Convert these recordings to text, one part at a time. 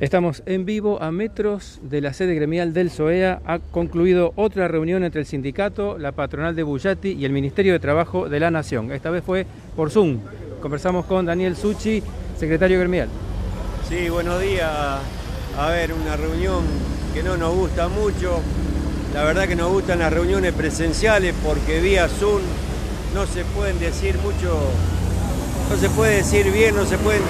Estamos en vivo a metros de la sede gremial del SOEA. Ha concluido otra reunión entre el sindicato, la patronal de Bullati y el Ministerio de Trabajo de la Nación. Esta vez fue por Zoom. Conversamos con Daniel Suchi, secretario gremial. Sí, buenos días. A ver, una reunión que no nos gusta mucho. La verdad que nos gustan las reuniones presenciales porque vía Zoom no se pueden decir mucho, no se puede decir bien, no se pueden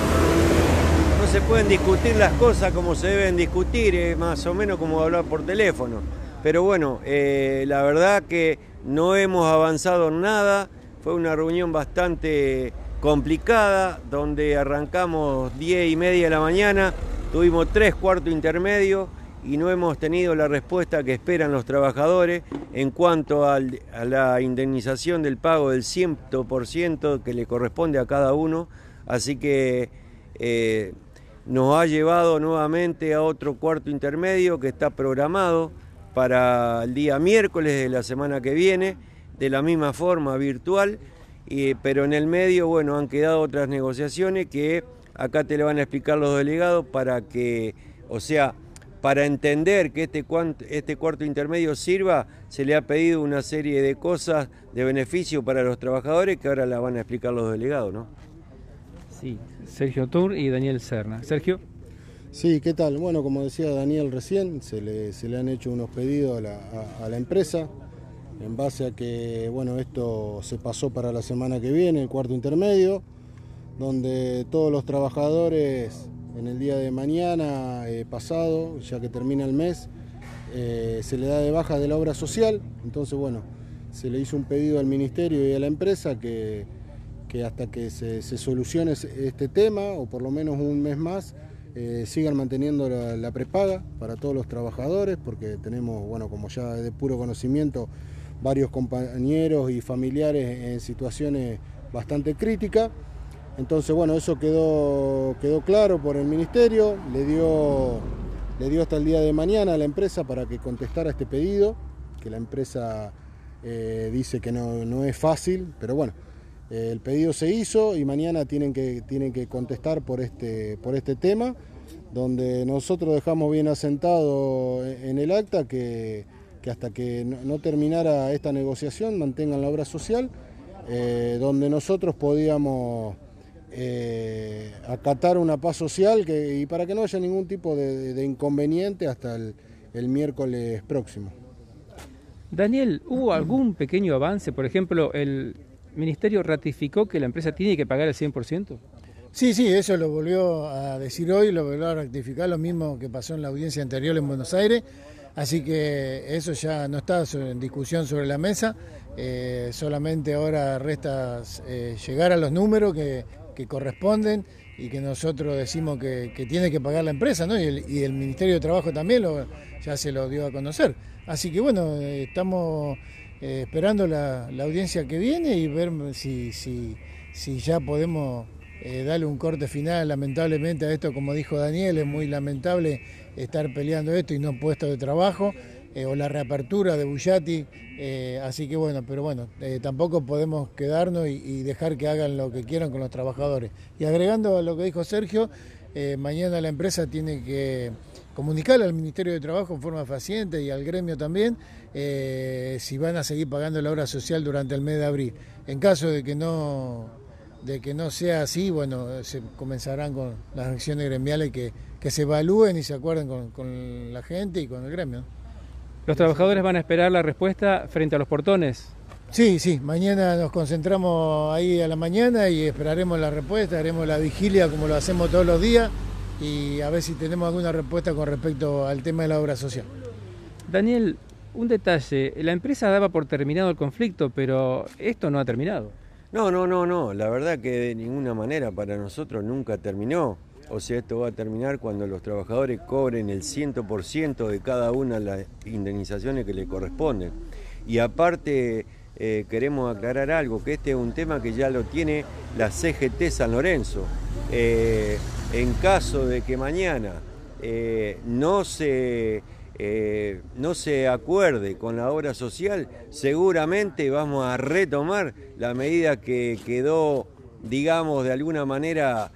se pueden discutir las cosas como se deben discutir, más o menos como hablar por teléfono. Pero bueno, eh, la verdad que no hemos avanzado en nada, fue una reunión bastante complicada, donde arrancamos 10 y media de la mañana, tuvimos tres cuartos intermedios y no hemos tenido la respuesta que esperan los trabajadores en cuanto a la indemnización del pago del 100% que le corresponde a cada uno. Así que eh, nos ha llevado nuevamente a otro cuarto intermedio que está programado para el día miércoles de la semana que viene, de la misma forma virtual, pero en el medio, bueno, han quedado otras negociaciones que acá te le van a explicar los delegados para que, o sea, para entender que este, este cuarto intermedio sirva, se le ha pedido una serie de cosas de beneficio para los trabajadores que ahora la van a explicar los delegados, ¿no? Sí, Sergio Tour y Daniel Serna. Sergio. Sí, ¿qué tal? Bueno, como decía Daniel recién, se le, han hecho unos pedidos a la, empresa en base a que, bueno, esto se pasó para la semana que viene, el cuarto intermedio, donde todos los trabajadores en el día de mañana eh, pasado, ya que termina el mes, eh, se le da de baja de la obra social. Entonces, bueno, se le hizo un pedido al ministerio y a la empresa que que hasta que se, solucione este tema, o por lo menos un mes más, eh, sigan manteniendo la, prepaga para todos los trabajadores, porque tenemos, bueno, como ya de puro conocimiento, varios compañeros y familiares en situaciones bastante críticas. Entonces, bueno, eso quedó, quedó claro por el ministerio, le dio, le dio hasta el día de mañana a la empresa para que contestara este pedido, que la empresa eh, dice que no, no es fácil, pero bueno, el pedido se hizo y mañana tienen que, tienen que contestar por este, por este tema, donde nosotros dejamos bien asentado en el acta que, hasta que no, terminara esta negociación mantengan la obra social, eh, donde nosotros podíamos eh, acatar una paz social y para que no haya ningún tipo de, inconveniente hasta el, el miércoles próximo. Daniel, ¿hubo algún pequeño avance? Por ejemplo, el, Ministerio ratificó que la empresa tiene que pagar el 100%? Sí, sí, eso lo volvió a decir hoy, lo volvió a ratificar, lo mismo que pasó en la audiencia anterior en Buenos Aires. Así que eso ya no está en discusión sobre la mesa, eh, solamente ahora resta eh, llegar a los números que, corresponden y que nosotros decimos que, tiene que pagar la empresa, ¿no? y, el, Ministerio de Trabajo también ya se lo dio a conocer. Así que bueno, eh, estamos eh, esperando la, audiencia que viene y ver si, si, si ya podemos eh, darle un corte final. Lamentablemente a esto, como dijo Daniel, es muy lamentable estar peleando esto y no puesto de trabajo. Eh, o la reapertura de Bullati, así que bueno, pero bueno, tampoco podemos quedarnos y, y, dejar que hagan lo que quieran con los trabajadores. Y agregando a lo que dijo Sergio, mañana la empresa tiene que comunicarle al Ministerio de Trabajo en forma fehaciente y al gremio también eh, si van a seguir pagando la obra social durante el mes de abril. En caso de que no, de que no sea así, bueno, se comenzarán con las acciones gremiales que, que se evalúen y se acuerden con la gente y con el gremio. ¿Los trabajadores van a esperar la respuesta frente a los portones? Sí, sí, mañana nos concentramos ahí a la mañana y esperaremos la respuesta, haremos la vigilia como lo hacemos todos los días y a ver si tenemos alguna respuesta con respecto al tema de la obra social. Daniel, un detalle, la empresa daba por terminado el conflicto, pero esto no ha terminado. No, no, no, no, la verdad que de ninguna manera para nosotros nunca terminó. O sea, esto va a terminar cuando los trabajadores cobren el 100% de cada una de las indemnizaciones que le corresponden. Y aparte, eh, queremos aclarar algo, que este es un tema que ya lo tiene la CGT San Lorenzo. Eh, en caso de que mañana eh, no, se, no se acuerde con la obra social, seguramente vamos a retomar la medida que quedó, digamos, de alguna manera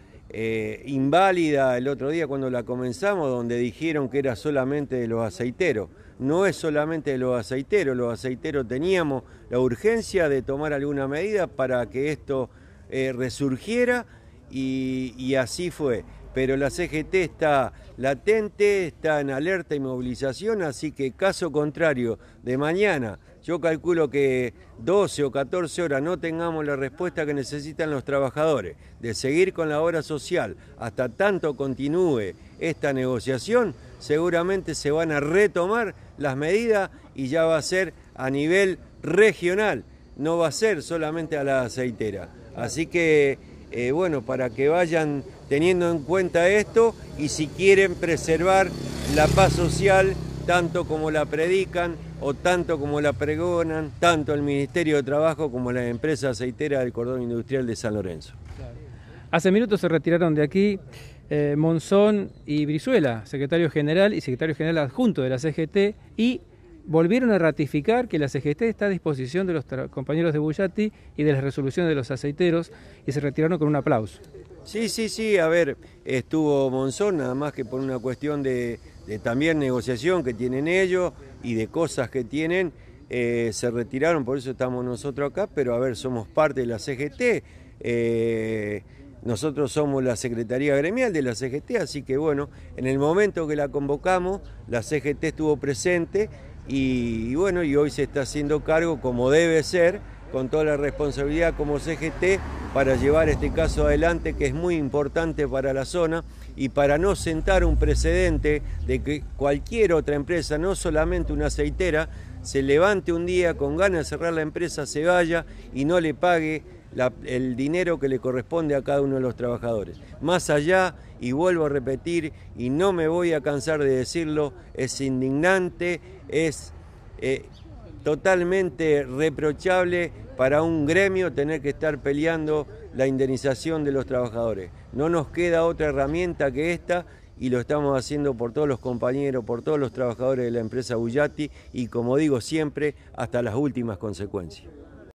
inválida el otro día cuando la comenzamos, donde dijeron que era solamente de los aceiteros. No es solamente de los aceiteros, los aceiteros teníamos la urgencia de tomar alguna medida para que esto eh, resurgiera y así fue pero la CGT está latente, está en alerta y movilización, así que caso contrario de mañana, yo calculo que 12 o 14 horas no tengamos la respuesta que necesitan los trabajadores de seguir con la obra social hasta tanto continúe esta negociación, seguramente se van a retomar las medidas y ya va a ser a nivel regional, no va a ser solamente a la aceitera. Así que, eh, bueno, para que vayan teniendo en cuenta esto y si quieren preservar la paz social tanto como la predican o tanto como la pregonan, tanto el Ministerio de Trabajo como la empresa aceitera del cordón industrial de San Lorenzo. Hace minutos se retiraron de aquí eh, Monzón y Brizuela, secretario general y secretario general adjunto de la CGT, y volvieron a ratificar que la CGT está a disposición de los compañeros de Bullati y de las resoluciones de los aceiteros y se retiraron con un aplauso. Sí, sí, sí, a ver, estuvo Monzón, nada más que por una cuestión de, también negociación que tienen ellos y de cosas que tienen, eh, se retiraron, por eso estamos nosotros acá, pero a ver, somos parte de la CGT, eh, nosotros somos la Secretaría Gremial de la CGT, así que bueno, en el momento que la convocamos, la CGT estuvo presente y bueno, y hoy se está haciendo cargo como debe ser con toda la responsabilidad como CGT para llevar este caso adelante que es muy importante para la zona y para no sentar un precedente de que cualquier otra empresa, no solamente una aceitera, se levante un día con ganas de cerrar la empresa, se vaya y no le pague el dinero que le corresponde a cada uno de los trabajadores. Más allá, y vuelvo a repetir, y no me voy a cansar de decirlo, es indignante, es eh, totalmente reprochable para un gremio tener que estar peleando la indemnización de los trabajadores. No nos queda otra herramienta que esta y lo estamos haciendo por todos los compañeros, por todos los trabajadores de la empresa Bullati y como digo siempre, hasta las últimas consecuencias.